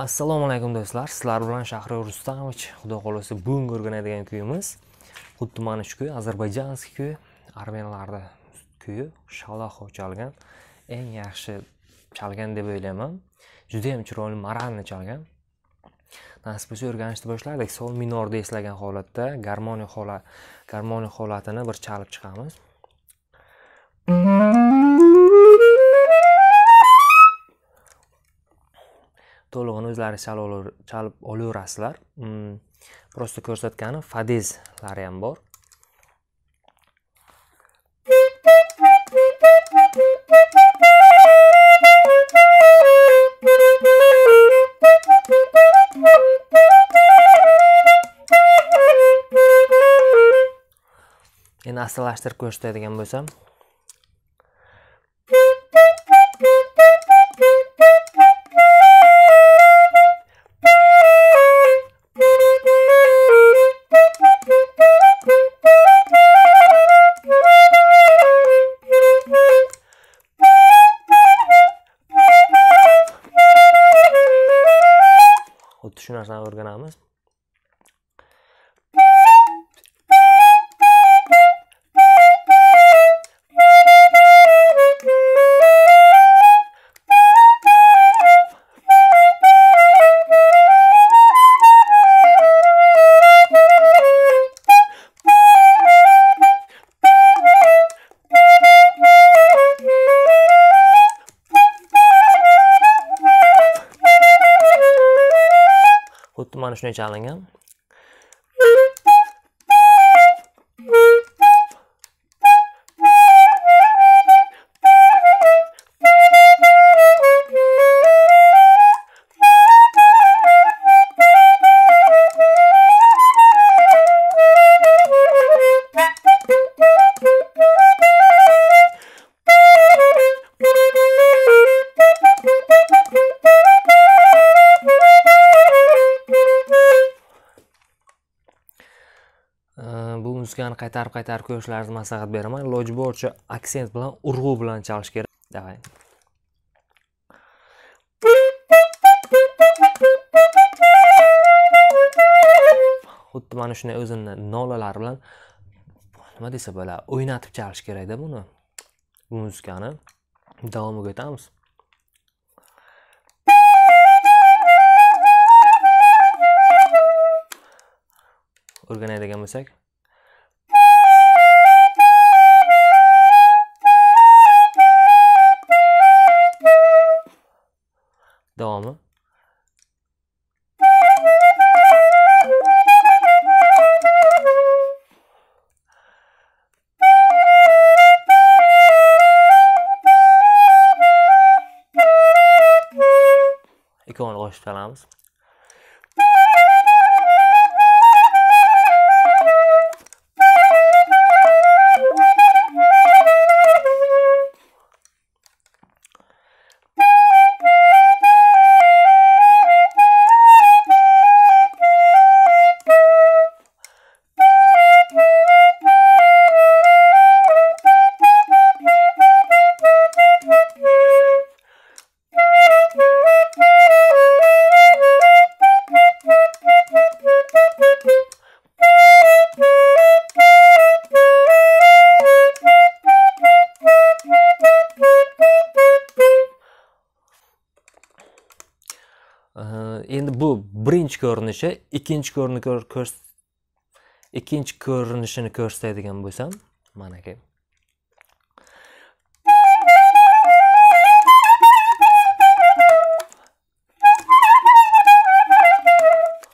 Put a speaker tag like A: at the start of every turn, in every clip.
A: assalomu alaykum do'stlar. Sizlar bilan shahriyor rustamovich xudo xohlasa bugungi o'rganadigan kuyimiz. Xuddi mana shu kuy ozarbayjonskiy kuy armenlarni kuyi shaloxov chalgan. Eng yaxshi chalgan deb o'ylayman. Judayam chiroyli maralni chalgan. Nasib bo'lsa o'rganishni boshladik sol minorda eslagan holatda garmoniya holat garmoniya holatini bir chalib chiqamiz. O'zlari chalib olaverasizlar просто mm. ko'rsatgani fadezlari ham bor. Endi asallashtirib ko'rsatadigan bo'lsam mana shunday chalingan muzikani qaytarib qaytarib ko'rishlaringizni maslahat beraman. Iloji boricha aksent bilan urg'u bilan chalish kerak. Давай xuddi mana shunday o'zimni nolalari bilan nima desa bo'ladi o'ynatib chalish kerakda buni. Bu muzikani davomiga o'tamiz. O'rganadigan bo'lsak. Davomi ikkovini qo'shib chalamiz endi bu birinchi ko'rinishi ikkinchi ko'rini ikkinchi ko'rinishini ko'rsatadigan bo'lsam mana aka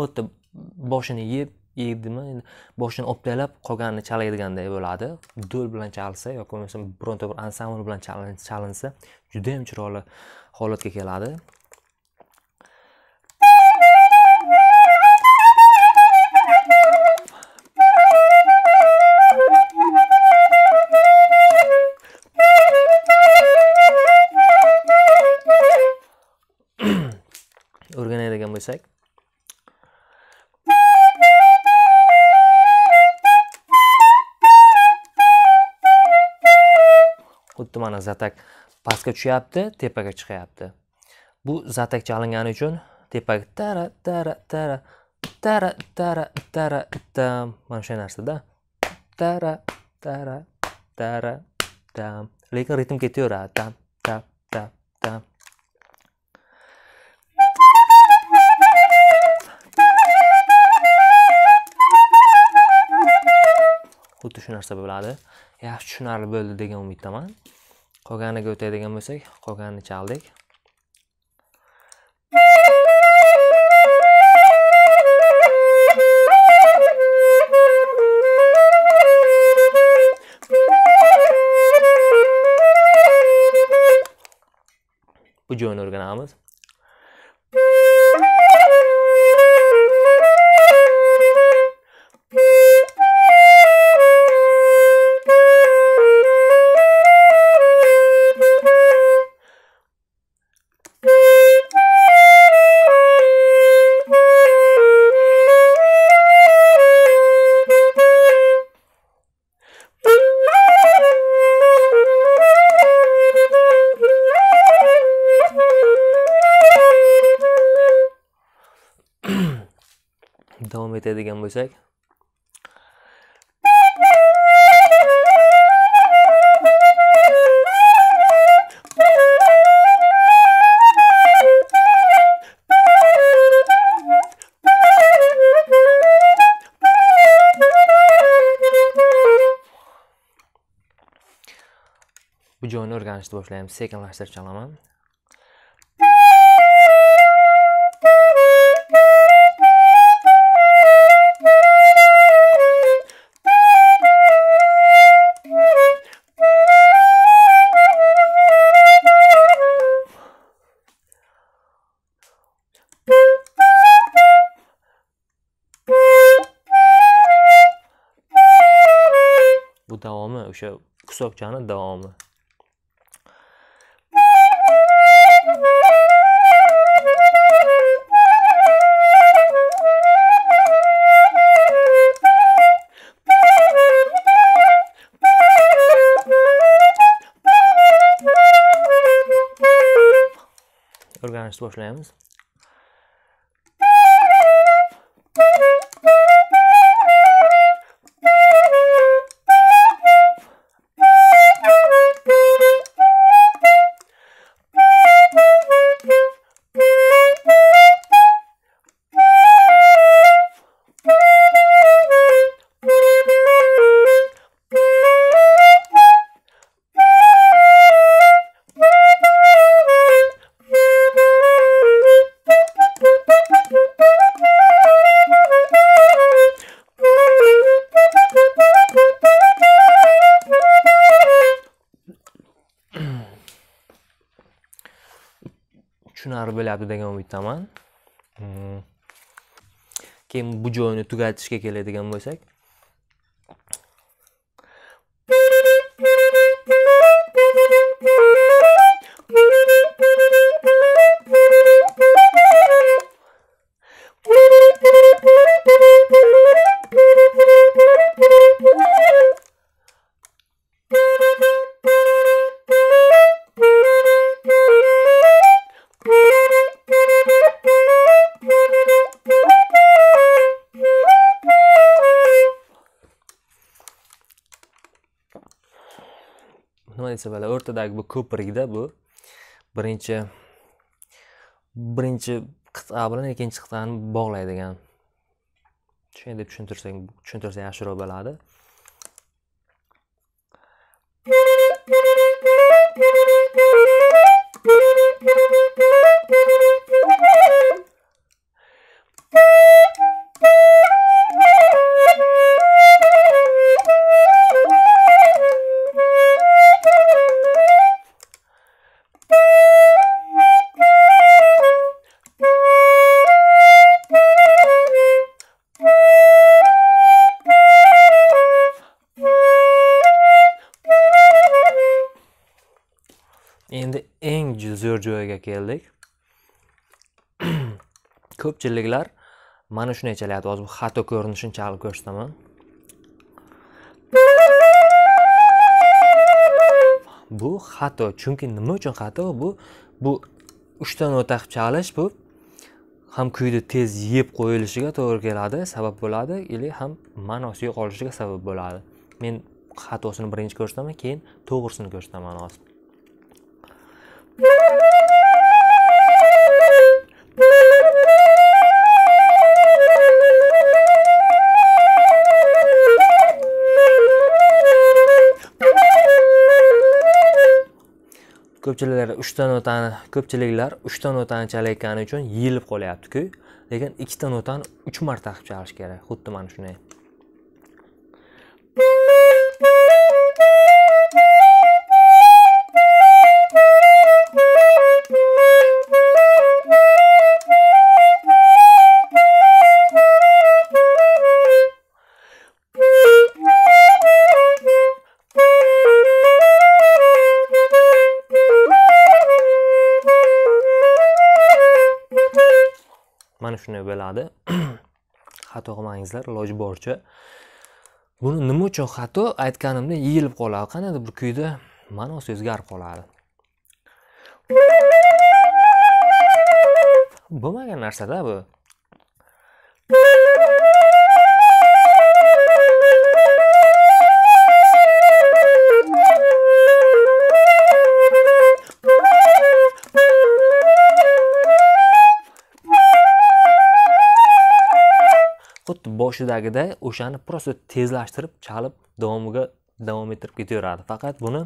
A: xuddi boshini yeb yeydimi endi boshini obtalab qolganini chalaydiganday bo'ladi do'l bilan chalsa yoki bo'lmasam bironta bir ansambl bilan chalinsa judayam chiroyli holatga keladi o'rganadigan sec. xuddi mana zatak pastga tushyapti tepaga chiqyapti. Bu zatak chalingani uchun tepaga tara tara tara tara tara tara tam mana shu narsada. Tara tara tara tam lekin ritm ketaveradi. Tam tam xuddi shu narsa bo'ladi yaxshi tushunarli bo'ldi degan umiddaman. Qolganiga o'tadigan bo'lsak qolganini chaldik. Bu joyni o'rganamiz. Davom etadigan bo'lsak bu joyni o'rganishni boshlaymiz sekinlashtirib chalaman bu davomi o'sha kusoqchani davomi. O'rganishni boshlaymiz. Tushunarli bo'lyapti degan umiddaman Mm. keyin bu joyni tugatishga keladigan bo'lsak nima desa bo'ladi o'rtadagi bu ko'prikda bu. Birinchi birinchi qit'a bilan ikkinchi qit'ani bog'laydigan. Shunday deb tushuntirsak tushuntirsa yaxshiroq bo'ladi. Joyiga keldik. Ko'pchiliklar mana shuni chalyapti hozir bu xato ko'rinishini chalib ko'rsataman. Bu xato chunki nima uchun xato? Bu bu uchta nota qilib chalish bu ham kuyni tez yeb qo'yilishiga to'g'ri keladi sabab bo'ladi или ham ma'nosi yo'qolishiga sabab bo'ladi. Men xatosini birinchi ko'rsataman keyin to'g'risini ko'rsataman hozir. Ko'pchiliklar uchta notani ko'pchiliklar uchta notani chalayotgani uchun yeyilib qolyapti-ku. Lekin ikkita notani uch marta qilib chalish kerak xuddi mana shunday. Shuni shunday bo'ladi xato qilmangizlar iloji boricha. Buni nima uchun xato? Aytganimda yeyilib qoladi qanaqadir bir kuyda ma'nosi o'zgarib qoladi. Bo'lmagan narsada bu. Boshidagiday o'shani просто tezlashtirib chalib davomiga davom ettirib ketaveradi. Faqat buni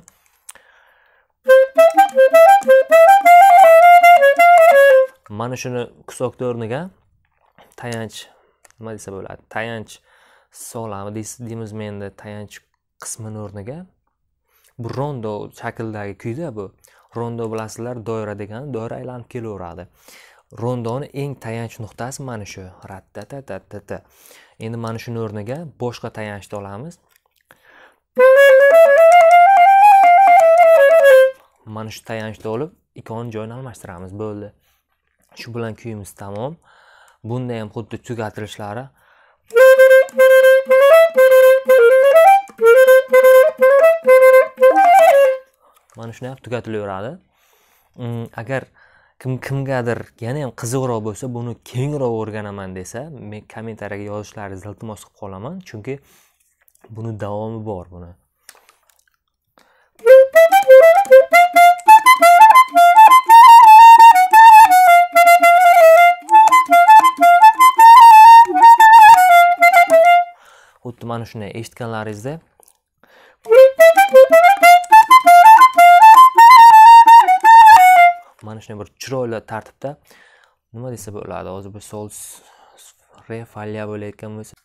A: mana shuni kusokni o'rniga tayanch nima desa bo'ladi tayanch solami deymizmi endi tayanch qismini o'rniga. Bu rondo shaklidagi kuyda bu rondo bilasizlar doira degani doira aylanib kelaveradi. Rondoni eng tayanch nuqtasi mana shu. Rattatatatata endi mana shuni o'rniga boshqa tayanchni olamiz. Mana shu tayanchni olib ikkovini joyini almashtiramiz. Bo'ldi. Shu bilan kuyimiz tamom. Bunda ham xuddi tugatilishlari mana shunday qilib tugatilaveradi. Mm, agar kim kimgadir yana ham qiziqroq bo'lsa buni kengroq o'rganaman desa men kommentariyaga yozishlaringizni iltimos qilib qolaman. Chunki buni davomi bor buni. Xuddi mana shunday eshitganlaringizda shunday bir chiroyli tartibda. Nima desa bo'ladi? Hozir bir sol re falya bo'layotgan bo'lsa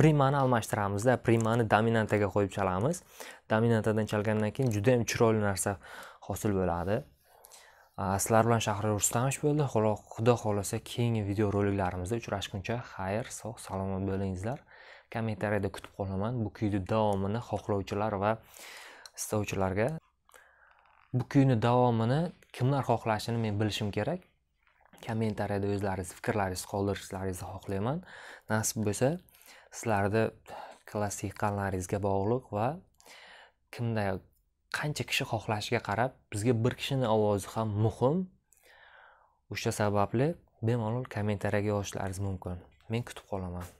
A: primani almashtiramizda primani dominantaga qo'yib chalamiz. Dominantadan chalgandan keyin juda yam chiroyli narsa hosil bo'ladi. Sizlar bilan shahriyor rustamovich bo'ldi. Xudo xohlasa keyingi video roliklarimizda uchrashguncha xayr sog' salomat bo'lingizlar. Kommentariyada kutib qolaman. Bu kuyni davomini xohlovchilar va istovchilarga. Bu kuyni davomini kimlar xohlashini men bilishim kerak. Kommentariyada o'zlaringiz fikrlaringizni qoldirishlaringizni xohlayman. Nasib bo'lsa sizlarni klassik qanlaringizga bog'liq va kimda qancha kishi xohlashiga qarab bizga bir kishini ovozi ham muhim. O'sha sababli bemalol kommentariyaga yozishlaringiz mumkin. Men kutib qolaman.